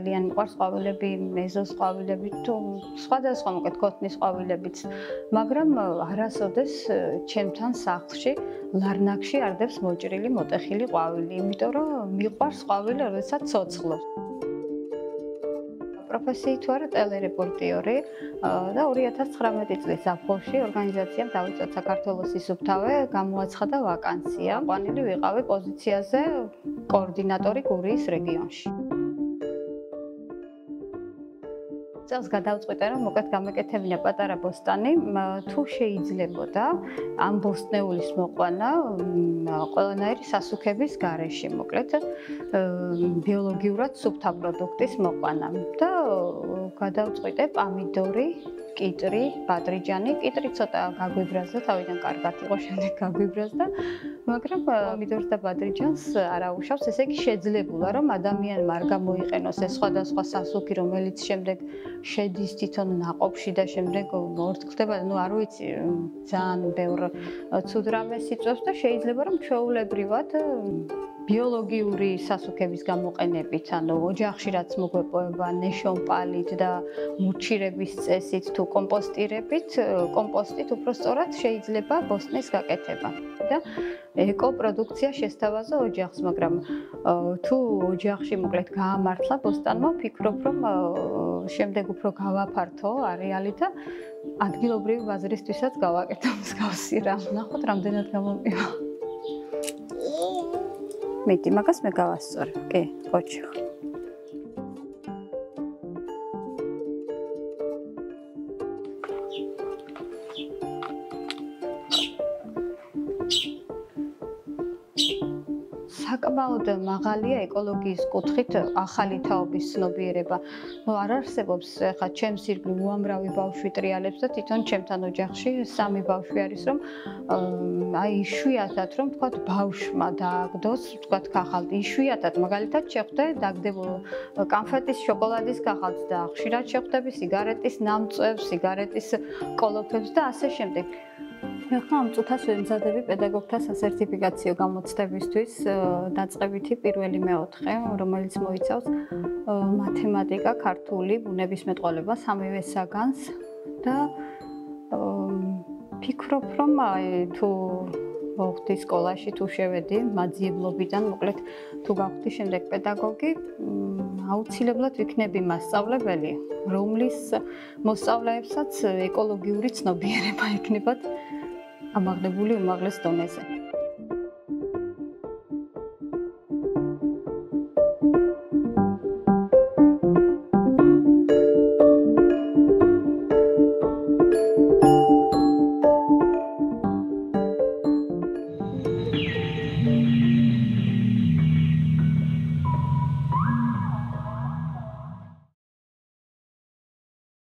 ძალიან მიყვარს ყვავილები, მეზოს ყვავილები, თუ სხვადასხვა მოკეთ ქოთნის ყვავილებიც, მაგრამ არასოდეს ჩემთან სახლში ლარნაკში არ დებს მოჭრილი მოტეხილი ყვავილი, იმიტომ რომ მიყვარს ყვავილი, როდესაც ცოცხლობს. პროფესიით ვარ ტელერეპორტიორი და 2019 წლის ზაფხულში ორგანიზაციამ დავიწყო საქართველოს ისუფთავე გამოაცხადა ვაკანსია. ყვანილი ვიყავი პოზიციაზე კოორდინატორი გურიის რეგიონში. წელს გადავწყვიტე რომ მოკეთ გამეკეთებინა პატარა ბოსტანი. თუ შეიძლებოდა ამ ბოსტნეულის მოყვანა ყველანაირი სასუქების გარეშე მოკლედ ბიოლოგიურად სუფთა პროდუქტის მოყვანა. და გადავწყვიტე პამიდორი კიტრი, ბადრიჯანი, კიტრი ცოტა გაგვიბრაზდა, თავიდან კარგად იყო, შემდეგ გაგვიბრაზდა, მაგრამ პომიდორს და ბადრიჯანს არ აუშავს, ესე იგი შეძლებულა, რომ ადამიანმა არ გამოიყენოს ეს სხვადასხვა სასუქი, რომელიც შემდეგ შედის თვითონ ნაყოფში და შემდეგ მორთქდება, ну, არ ვიცი, ძალიან ბევრ ცუდ რამეს იწვევს და შეიძლება რომ ჩვეულებრივად ბიოლოგიური სასუქების გამოყენებით, ანუ ოჯახში რაც მოგვეპოვება ნეშონპალით და მურჩირების წესით თუ კომპოსტირებით, კომპოსტით უფრო სწორად შეიძლება ბოსტნის გაკეთება და ეკოპროდუქცია შესთავაზა ოჯახს, მაგრამ თუ ოჯახში მოკლედ გაამართლა ბოსტანმა, ვფიქრობ, რომ შემდეგ უფრო გავაფართო არეალი და ადგილობრივი ბაზრისთვისაც გავაკეთო მსგავსი რამ. ნახოთ, რამდენად გამომიყვა. მეტი მაგას მე გავასწორე. კი, ოჩი. საკმაოდ მაღალია ეკოლოგიის კუთხით ახალი თაობის ცნობიერება. ნუ არ არსებობს ხა ჩემს ირგვლივ უამრავი ბავშვი ტრიალებს და თვითონ ჩემთან ოჯახში სამი ბავშვი არის რომ აი შვიათად რომ თქვა ბავშვმა დააგდოს თქვა ქახალდი შვიათად მაგალითად შეხვდე დაგდებულ კონფეტის შოკოლადის ქახალდს და ხშირად შეხვდები სიგარეტის ნამწვევს სიგარეტის კოლოფებს და ასე შემდეგ ხომ ამ წუთას ვემზადები პედაგოგთა სასერტიფიკაციო გამოცდებისთვის დაწყებითი პირველი მეოთხე, რომელიც მოიცავს მათემატიკა, ქართული, ბუნებისმეტყველება, სამივე საგანს და ფიქრობ, რომ აი თუ მოხდი სკოლაში თუ შევედი მაძიებლობიდან, მოკლედ თუ გავხდი შემდეგ პედაგოგი, აუცილებლად ვიქნები მასწავლებელი, რომლის მოსწავლეებსაც ეკოლოგიური ცნობიერება ექნებათ ამაღლებული უმაღლეს დონეზე.